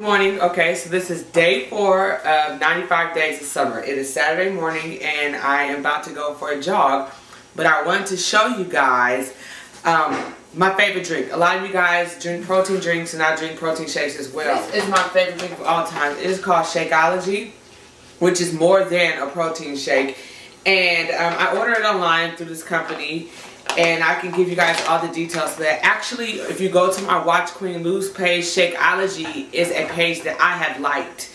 Morning. Okay, so this is day four of 95 days of summer. It is Saturday morning and I am about to go for a jog. But I want to show you guys um, my favorite drink. A lot of you guys drink protein drinks and I drink protein shakes as well. This is my favorite drink of all time. It is called Shakeology, which is more than a protein shake. And um, I order it online through this company and I can give you guys all the details that. Actually if you go to my Watch Queen Lose page Shakeology is a page that I have liked.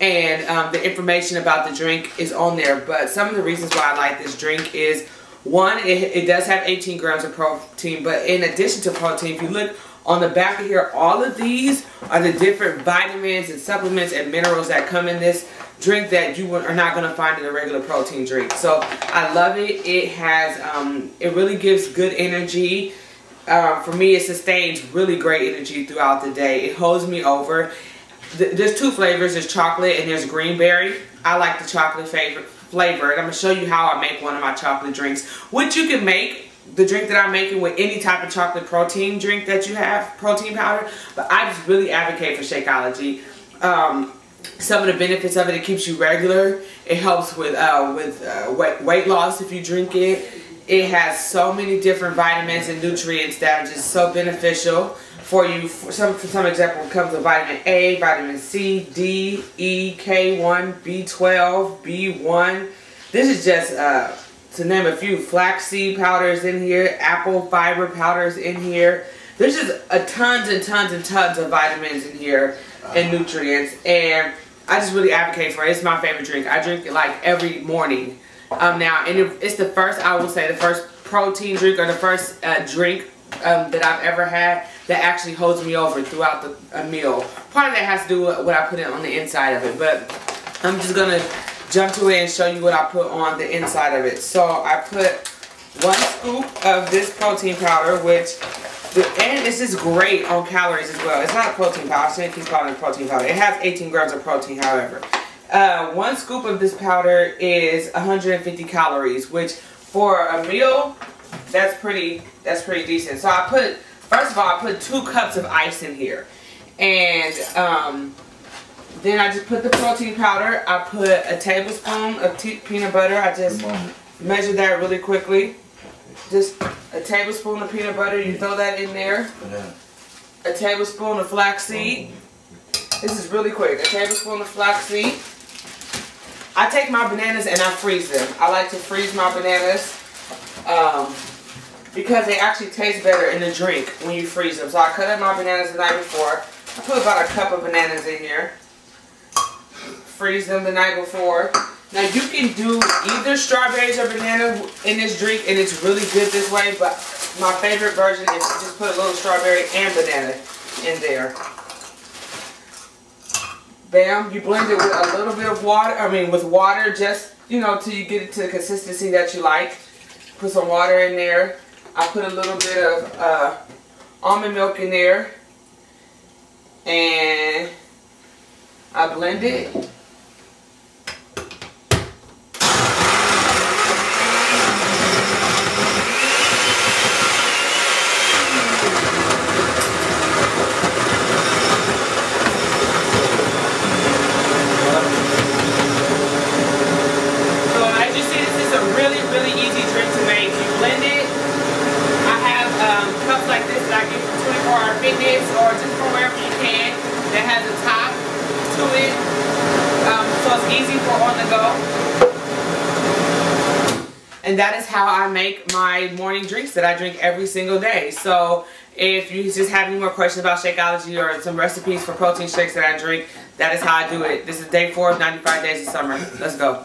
And um, the information about the drink is on there. But some of the reasons why I like this drink is one it, it does have 18 grams of protein but in addition to protein if you look on the back of here all of these are the different vitamins and supplements and minerals that come in this drink that you are not going to find in a regular protein drink. So I love it. It has, um, it really gives good energy. Uh, for me, it sustains really great energy throughout the day. It holds me over. There's two flavors. There's chocolate and there's Greenberry. I like the chocolate flavor. And I'm going to show you how I make one of my chocolate drinks. Which you can make the drink that I'm making with any type of chocolate protein drink that you have, protein powder. But I just really advocate for Shakeology. Um, some of the benefits of it, it keeps you regular. It helps with uh, with uh, weight, weight loss if you drink it. It has so many different vitamins and nutrients that are just so beneficial for you. For some, for some example, comes with vitamin A, vitamin C, D, E, K1, B12, B1. This is just, uh, to name a few, flaxseed powders in here, apple fiber powders in here. There's just a tons and tons and tons of vitamins in here and nutrients. And I just really advocate for it. It's my favorite drink. I drink it like every morning um, now. And it's the first, I will say, the first protein drink or the first uh, drink um, that I've ever had that actually holds me over throughout the meal. Part of that has to do with what I put in on the inside of it. But I'm just going to jump to it and show you what I put on the inside of it. So I put one scoop of this protein powder, which and this is great on calories as well. It's not a protein powder. I shouldn't keep calling it protein powder. It has 18 grams of protein, however. Uh, one scoop of this powder is 150 calories, which for a meal, that's pretty, that's pretty decent. So I put, first of all, I put two cups of ice in here. And um, then I just put the protein powder. I put a tablespoon of peanut butter. I just measured that really quickly. Just a tablespoon of peanut butter, you throw that in there. A tablespoon of flaxseed. This is really quick. A tablespoon of flaxseed. I take my bananas and I freeze them. I like to freeze my bananas um, because they actually taste better in the drink when you freeze them. So I cut up my bananas the night before. I put about a cup of bananas in here. Freeze them the night before. Now you can do either strawberries or banana in this drink and it's really good this way, but my favorite version is to just put a little strawberry and banana in there. Bam, you blend it with a little bit of water, I mean with water just, you know, till you get it to the consistency that you like. Put some water in there. I put a little bit of uh, almond milk in there. And I blend it. Fitness or just from wherever you can that has a top to it. Um, so it's easy for on the go. And that is how I make my morning drinks that I drink every single day. So if you just have any more questions about Shakeology or some recipes for protein shakes that I drink, that is how I do it. This is day four of 95 days of summer. Let's go.